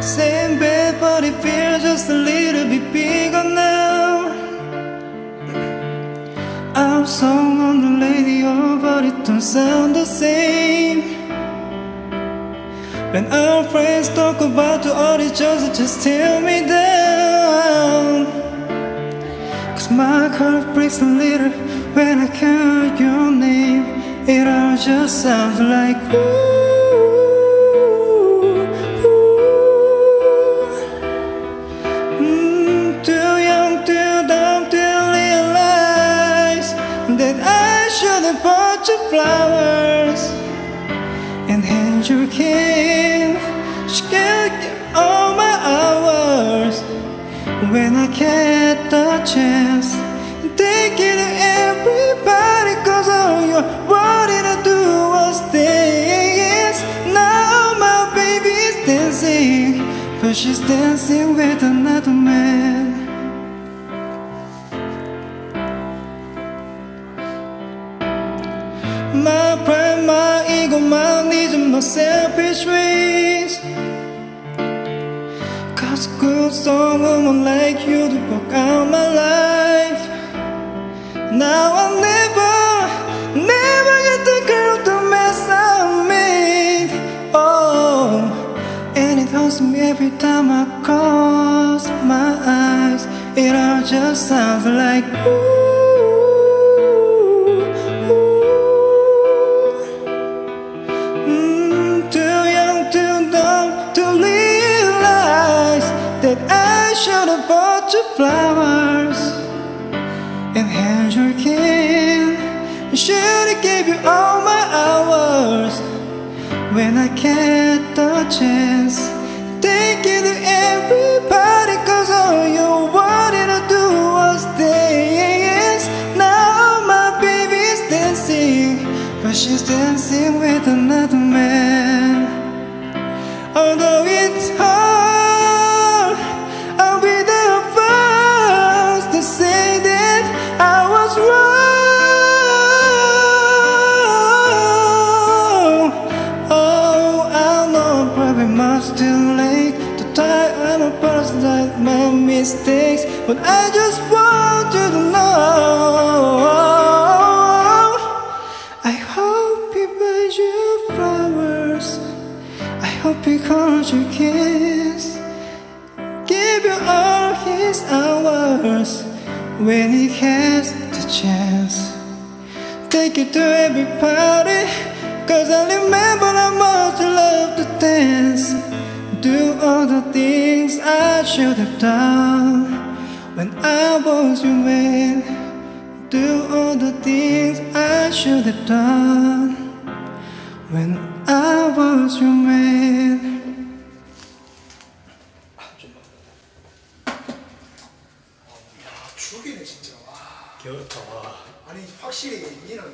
Same bed, but it feels just a little bit bigger now. Our song on the radio, but it don't sound the same. When our friends talk about you, all it's just just tear me down. Cause my heart breaks a little when I call your name. It all just sounds like ooh. Should have bought you flowers and hand your cane. She can't get all my hours when I get the chance. Take it to everybody, cause all you wanted to do was dance. Now my baby's dancing, but she's dancing with another man. Ego, my needs, my selfish ways. Cause a good strong woman like you to walk out my life. Now I'll never, never get the girl the mess I made. Oh, and it hurts me every time I close my eyes. It all just sounds like ooh. Bought you flowers and hand your cane. I should have gave you all my hours when I get the chance. Take it to everybody, cause all oh, you wanted to do was dance. Now my baby's dancing, but she's dancing with another man. Although it's hard, try person that my mistakes, but I just want you to know. I hope he buys you flowers. I hope he calls you kiss. Give you all his hours when he has the chance. Take it to every party, cause I remember much should have done when I was your man. Do all the things I should have done when I was your man. 죽이네 진짜. 와. 겨울다 와. 아니 확실히 니는